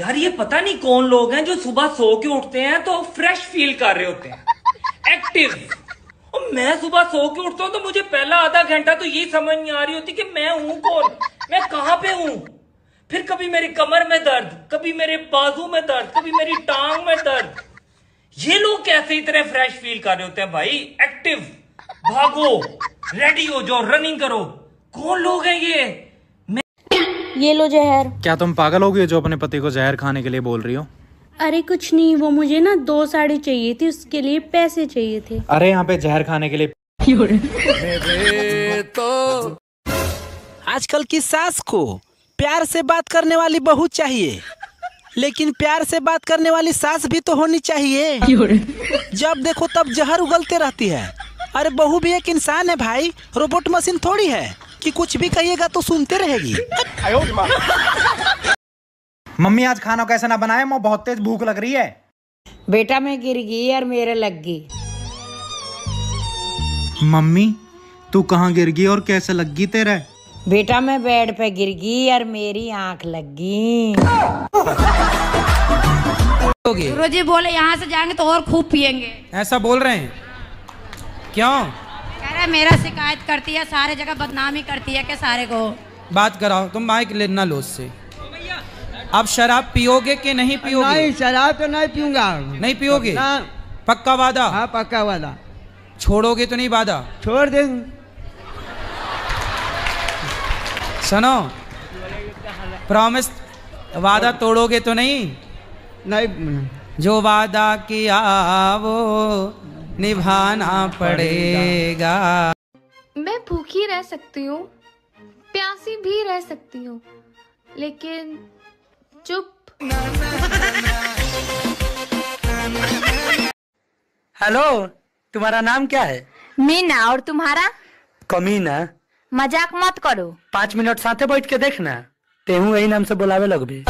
यार, ये पता नहीं कौन लोग हैं जो सुबह सो के उठते हैं तो फ्रेश फील कर रहे होते हैं। एक्टिव और मैं सुबह सो के उठता हूँ तो मुझे पहला आधा घंटा तो यही समझ नहीं आ रही होती कि मैं हूँ कौन? मैं कहाँ पे हूँ? फिर कभी मेरी कमर में दर्द, कभी मेरे बाजू में दर्द, कभी मेरी टांग में दर्द। ये लोग कैसे इतने फ्रेश फील कर रहे होते हैं भाई? एक्टिव भागो। रेडी हो जाओ। रनिंग करो। कौन लोग हैं ये? ये लो जहर। क्या तुम पागल हो गए जो अपने पति को जहर खाने के लिए बोल रही हो? अरे कुछ नहीं वो मुझे ना दो साड़ी चाहिए थी उसके लिए पैसे चाहिए थे। अरे यहाँ पे जहर खाने के लिए तो आजकल की सास को प्यार से बात करने वाली बहू चाहिए लेकिन प्यार से बात करने वाली सास भी तो होनी चाहिए। जब देखो तब जहर उगलते रहती है। अरे बहू भी एक इंसान है भाई रोबोट मशीन थोड़ी है। कि कुछ भी कहिएगा तो सुनते रहेगी। मम्मी आज खाना कैसे ना बनाए? मैं बहुत तेज भूख लग रही है। बेटा मैं गिर गई और मेरे लग गई। मम्मी तू कहाँ गिर गई और कैसे लग गई तेरे? बेटा मैं बेड पे गिर गई और मेरी आँख लग गई। रोजी बोले यहाँ से जाएँगे तो और खूब पियेंगे। ऐसा बोल रहे हैं? क्यों? रहे मेरा शिकायत करती है सारे जगह बदनामी करती है के सारे को। बात कराओ तुम माइक लेना लो उससे। अब शराब पियोगे कि नहीं पियोगे? नहीं शराब तो नहीं पीऊँगा। नहीं पियोगे? ना। पक्का वादा? हाँ पक्का वाला छोड़ोगे तो नहीं वादा? छोड़ दे। सुनो प्रॉमिस वादा तोड़ोगे तो नहीं? नहीं। जो वादा किया वो निभाना पड़ेगा। मैं भूखी रह सकती हूँ प्यासी भी रह सकती हूँ लेकिन चुप। हेलो तुम्हारा नाम क्या है? मीना और तुम्हारा? कमीना। मज़ाक मत करो। पाँच मिनट साथे बैठ के देखना। तेहू यही नाम से बुलावे लगबे।